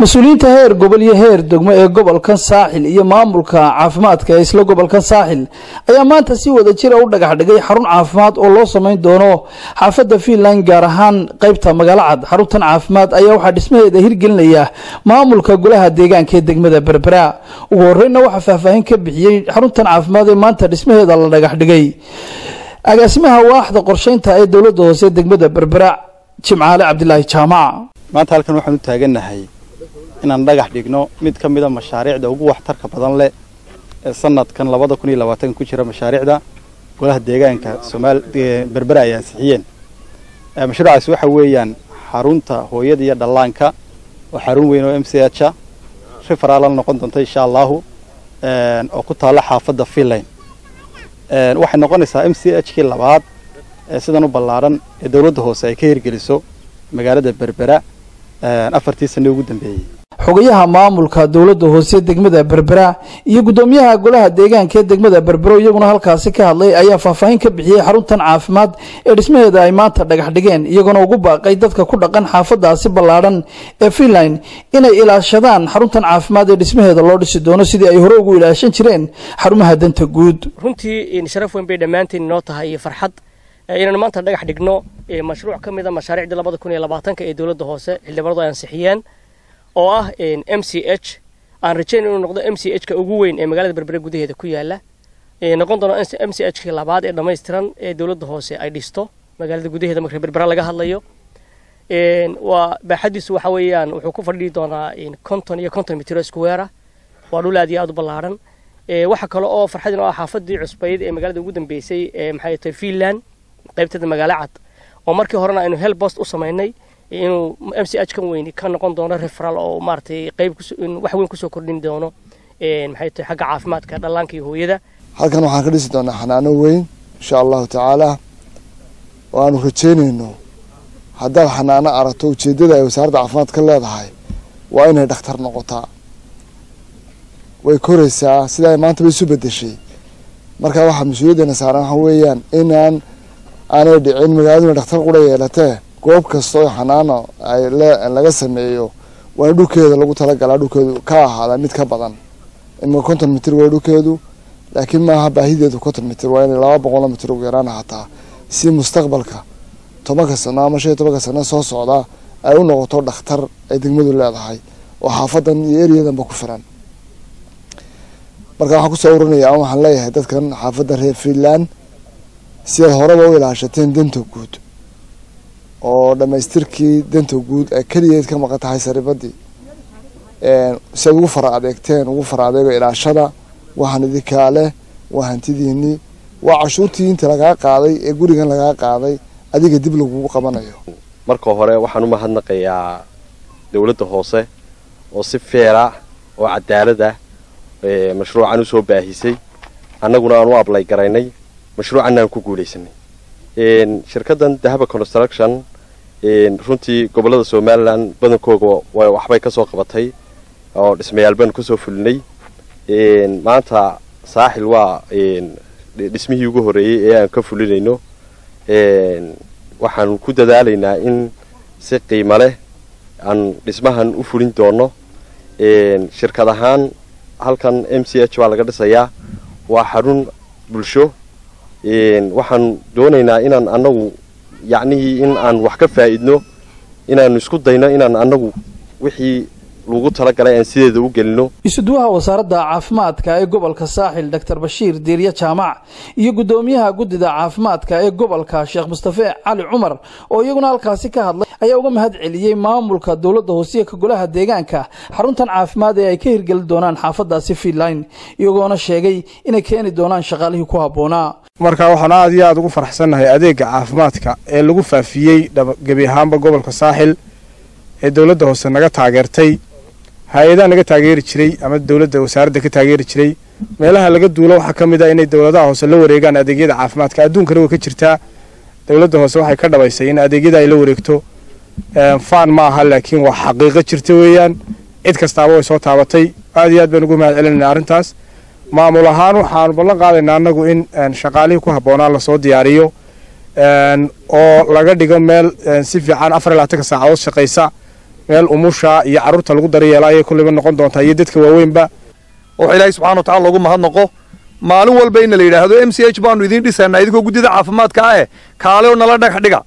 mas'uuliyiinta heer gobol iyo heer degmo ee gobolkan saaxil iyo maamulka caafimaadka ee isla gobolkan saaxil ayaa maanta si wada jira u dhagax dhigay xarun caafimaad oo loo samayn doono xaafadda fiinland gaar ahaan qaybta magaalo cad. Xaruntan caafimaad ayaa waxaa dhismaheeda hirgelinaya maamulka golaha deegaanka ee degmada berbera. Ugu horreynna waxaa faahfaahin ka bixiyey xaruntan caafimaad ee maanta dhismaheeda la dhagax dhigay agaasimaha waaxda qorsheynta ee dowladda hoose degmada berbera jimcaale cabdilaahi jaamac. Maanta halkan waxaan u taagannahay inaan dhagax dhigno mid ka mida mashaariicda ugu waxtarka badan leh ee sanadkan labada kun iyo labaatanka ku jira mashaariicda golaha deegaanka somaal berbera ay ansixiyeen mashruucaasi waxa weeyaan xarunta hooyada iyo dhallaanka oo xarun weyn oo m c h a referaalal noqon doonta insha allahu oo ku taalla xaafadda finland waxay noqonaysaa m c h kii labaad ee sidan u ballaaran ee dowladda hoose ay ka hirgeliso magaalada berbera afartii sane ugu dambeeyey xogayaha maamulka dowladda hoose degmada berbera iyo guddoomiyaha golaha deegaanka ee degmada berbero iyaguna halkaasi ka hadlay ayaa faahfaahin ka bixiyey xaruntan caafimaad ee dhismaheeda ay maanta dhagax dhigeen iyagoona ugu baaqay dadka ku dhaqan xaafadaasi ballaadhan ee finland inay ilaashadaan xaruntan caafimaad ee dhismaheeda loo dhisi doono sidii ay hore ugu ilaashan jireen xarumaha danta guud. Runtii sharaf weyn bay dhammaanteen inoo tahay iyo farxad inaan maanta dhagax dhigno mashruuc ka mida mashaariicdii labada kun iyo labaatanka ee dowladda hoose xildhibaanadu ay ansixiyeen oo ah m c h. Aan rajayn inuu noqdo m c h ka ugu weyn ee magaalada berbere gudaheeda ku yaalla noqon doono m c h ka labaad ee dhammaystiran ee dowladda hoose ay dhisto. Magaalada gudaheeda marka berbera laga hadlayo. Waa baaxadiisu waxa weeyaan wuxuu ku fadhihi doonaa konton iyo konton mitro square waa dhul aad iyo aad u ballaaran. Waxa kale oo farxadin oo ah xaafadii cusbayd ee magaalada ugu dambeysay ee maxay tahay finland qaybteeda magaalo cad. Oo markii horena aynu helbost u samaynay inuu m c h kan weyni ka noqon doono referal oo maaratay qayb wax weyn ku soo kordhin doono maxay tahay xagga caafimaadka dhallaanka iyo hooyada. Halkan waxaan ka dhisi doonaa xanaano weyn insha allahu tacaala oo aanu rajeynayno haddaad xanaano aragto ujeeddada ay wasaaradda caafimaad ka leedahay waa inay dhakhtar noqotaa. Way koraysaa sidaa maanta bay isu bedeshay marka waxaa mas'uuliyaddeena saaran waxa weeyaan inaan aanay dhicin magaaladuna dhakhtar qura yeelatee goob kasta oo xanaano laga sameeyo waa in dhulkeeda lagu talagalaa dhulkeedu ka ahaada mid ka badan. Ima konton mitir waa dhulkeedu laakiin maaha baahideedu konton mitir waa inay laba boqoloo mitir ugu yaraan ahataa si mustaqbalka tobanka sano ama shan iyo tobanka sano soo socda ay u noqoto dhakhtar ay degmadu leedahay oo xaafadan iyo eriyadanba ku filan. Marka waxaan ku soo urinaya waxaan leeyahay dadkan xaafadda reer finland si aad horeba u ilaashateen danta guud oo dhammaystirkii danta guud ee keligeed ka maqan tahay saribadii si ugu fara adeegteen ugu fara adeego ilaashada waxaan idinkaa leh waa hantidiinii waa cashuurtii inta lagaa qaaday ee gurigan lagaa qaaday adiga dib lagugu qabanayo. Marka hore waxaan u mahadnaqayaa dowladda hoose oo si feera oo cadaalad ah mashruucan u soo baahisay. Annaguna aan u ablay garaynay mashruucanna aan ku guulaysanay shirkaddan dahaba construction runtii gobollada somalilan badankooga waxbay ka soo qabatay oo dhismayaal baanu ka soo fulinay. Maanta saaxil waa dhismihii ugu horreeyey ee aan ka fulinayno. Waxaan ku dadaalaynaa in si qiimo leh aan dhismahan u fulin doono. Shirkad ahaan halkan m c h baa laga dhisayaa. Waa xarun bulsho. Waxaan doonaynaa inaan annagu yacnihii in aan wax ka faa'idno inaanu isku dayno inaan annagu wixii lagu talagalay aan sideeda u gelino. Isuduwaha wasaaradda caafimaadka ee gobolka saaxil doctor bashiir diirye jaamac iyo guddoomiyaha guddida caafimaadka ee gobolka sheekh mustafe cali cumar oo iyaguna halkaasi ka hadlay ayaa uga mahad celiyey maamulka dowladda hoosiya ka golaha deegaanka xaruntan caafimaad ee ay ka hirgeli doonaan xaafadaasi finland iyagoona sheegay inay keeni doonaan shaqaalihii ku habboonaa marka waxaan aad iyo aad ugu faraxsannahay adeega caafimaadka ee lagu faafiyey gebi ahaanba gobolka saaxil ee dowladda hoose naga taageertay hay'adaha naga taageeri jiray ama dowladda wasaaradda ka taageeri jiray meelaha laga duulo waxaa ka mid ah inay dowladaha hoose la wareegaan adeegyada caafimaadka. Adduunkana way ka jirtaa dowladda hoose waxay ka dhabaysay in adeegyada ay la wareegto faan ma aha laakiin waa xaqiiqo jirta weeyaan. Cid kastaaba way soo taabatay. Aad iyo aad baan ugu mahad celinayna arrintaas. Maamul ahaan waxaanu ballan qaadaynaa annagu in shaqaalihii ku habboonaa la soo diyaariyo oo laga dhigo meel si fiican afar iyo labaatanka saacadood shaqaysa meel umusha iyo carruurta lagu daryeela ayay kulliba noqon doontaa iyo dadka waaweynba. Oo ilaahay subxana wa tacala loogu mahadnaqo maalin walba in la yidhaahdo m c h baanu idiin dhisaynaa idinkoo guddida caafimaadka ah kaale oo nala dhagax dhiga.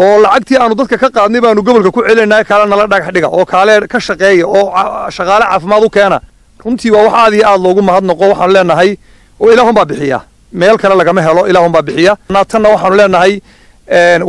Oo lacagtii aanu dadka ka qaadnay baanu gobolka ku celinaa kaale nala dhagax dhiga oo kaale ka shaqeeya oo shaqaale caafimaad u keena. Runtii waa wax aad iyo aad loogu mahadnaqo waxaanu leenahay oo ilaahunbaa bixiya. Meel kale lagama helo ilaahunbaa bixiya. Tanna waxaanu leenahay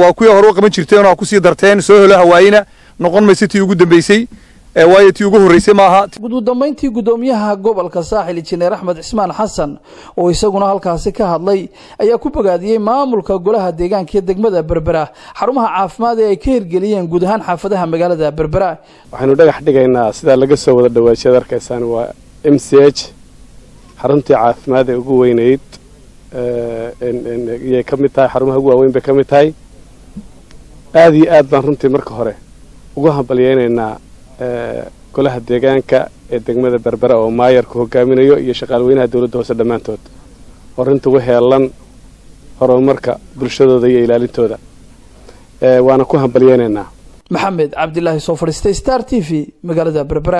waa kuwii hore u qaban jirteen oo ku sii darteen soo helo hawaayina noqon maysa tii ugu dambeysay waayo tii ugu horreysay maaha. Ugu dambayntii guddoomiyaha gobolka saaxil injineer axmed cismaan xasan oo isaguna halkaasi ka hadlay ayaa ku bogaadiyey maamulka golaha deegaanka iyo degmada berbera. Xarumaha caafimaad ee ay ka hirgeliyeen guud ahaan xaafadaha magaalada berbera. Waxaynu dhagax dhigaynaa sidaa laga soo wada dhawaajiyad arkaysaan waa m c h xaruntii caafimaad ee ugu weynayd iyay ka mid tahay xarumaha ugu waaweyn bay ka mid tahay. Aada iyo aad baan runtii marka hore ugu hambalyeynaynaa golaha deegaanka ee degmada berbera oo maayarku hogaaminayo iyo shaqaalweynaha dowladda hoose dhammaantood. Oo rinta ugu heelan horumarka bulshadooda iyo ilaalintooda. Waana ku hambalyeynaynaa maxamed cabdilaahi soo fadhiistay star t v magaalada berbera